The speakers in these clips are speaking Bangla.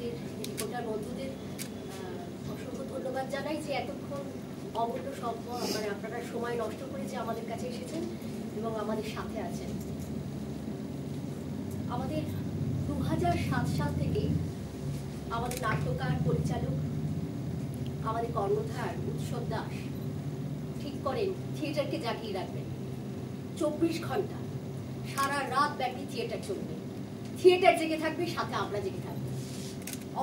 আমাদের রিপোর্টার বন্ধুদের অসংখ্য ধন্যবাদ জানাই যে এতক্ষণ অমূল্য সম্পদ মানে আপনারা সময় নষ্ট করে যে আমাদের কাছে এসেছেন এবং আমাদের সাথে আছেন। আমাদের দু সাল থেকে আমাদের নাট্যকার, পরিচালক, আমাদের কর্ণধার উৎসব দাস ঠিক করেন, থিয়েটারকে জাগিয়ে রাখবেন। চব্বিশ ঘণ্টা সারা রাত ব্যাপী থিয়েটার চলবে। থিয়েটার জেগে থাকবে, সাথে আমরা জেগে থাকব।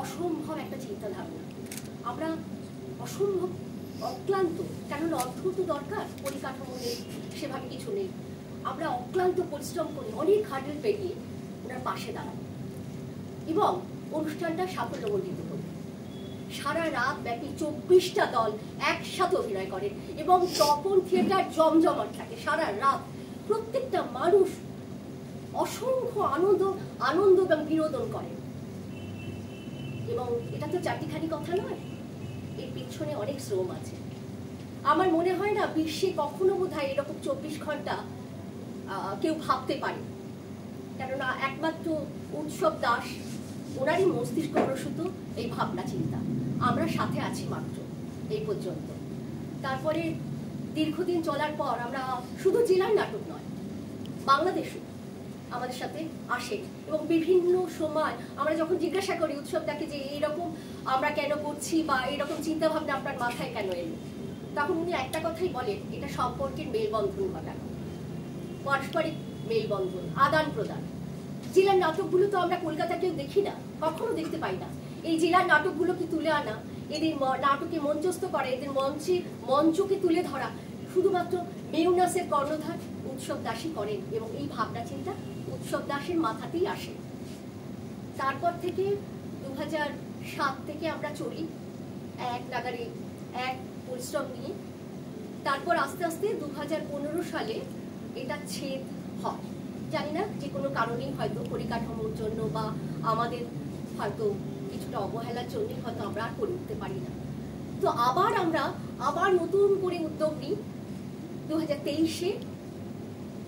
অসম্ভব একটা চিন্তা ধারণা আমরা অসম্ভব অক্লান্ত, কেননা অর্থ তো দরকার, পরিকাঠামো নেই, সেভাবে কিছু নেই। আমরা অক্লান্ত পরিশ্রম করে অনেক হার্ডেল পেরিয়ে ওনার পাশে দাঁড়াবো এবং অনুষ্ঠানটা সাফল্যমণ্ডিত করবে সারা রাত ব্যাপী চব্বিশটা দল একসাথে অভিনয় করে এবং তখন থিয়েটার জমজমাট থাকে সারা রাত। প্রত্যেকটা মানুষ অসংখ্য আনন্দ আনন্দ এবং বিনোদন করে। এবং এটা তো চারটিখানি কথা নয়। এর পিছনে অনেক শ্রম আছে। আমার মনে হয় না বিশ্বে কখনো বোধ হয় এরকম চব্বিশ ঘণ্টা কেউ ভাবতে পারে। কেননা একমাত্র উৎসব দাস, ওনারই মস্তিষ্ক প্রসূত, এই ভাবনা চিন্তা। আমরা সাথে আছি মাত্র এই পর্যন্ত। তারপরে দীর্ঘদিন চলার পর আমরা শুধু জেলার নাটক নয়, বাংলাদেশও। আমাদের সাথে আসে। এবং বিভিন্ন সময় আমরা যখন জিজ্ঞাসা করি উৎসবটাকে যে এইরকম আমরা কেন করছি বা এইরকম চিন্তা ভাবনা আপনার মাথায় কেন এলো? তখন উনি একটা কথাই বলেন, এটা সম্পর্কের মেলবন্ধন ঘটানো। পারস্পরিক মেলবন্ধন, আদান প্রদান। জেলার নাটকগুলো তো আমরা কলকাতাকেও দেখি না, কখনো দেখতে পাই না। এই জেলার নাটকগুলোকে তুলে আনা, এদের নাটকে মঞ্চস্থ করা, এদের মঞ্চে, মঞ্চকে তুলে ধরা, শুধুমাত্র মেউনাসের কর্ণধার উৎসব দাসী করেন এবং এই ভাবনা চিন্তা উৎসব দাসের মাথাতেই আসে। তারপর থেকে দু সাত থেকে আমরা চলি এক নাগারে এক পরিশ্রম নিয়ে। তারপর আস্তে আস্তে দুহাজার পনেরো সালে এটা ছেদ হয়। জানি না, যে কোনো কারণেই হয়তো পরিকাঠামোর জন্য বা আমাদের হয়তো কিছুটা অবহেলার জন্যই হয়তো আমরা আর করে উঠতে পারি না। তো আবার আমরা আবার নতুন করে উদ্যোগ নিই। দু হাজার তেইশে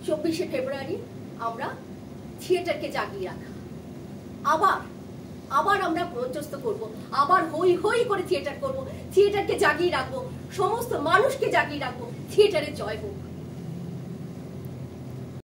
চব্বিশে ফেব্রুয়ারি আমরা থিয়েটারকে জাগিয়ে রাখা। আবার আবার আমরা মঞ্চস্থ করব, আবার হই হই করে থিয়েটার করব, থিয়েটারকে জাগিয়ে রাখব, সমস্ত মানুষকে জাগিয়ে রাখব, থিয়েটারে জয় হোক।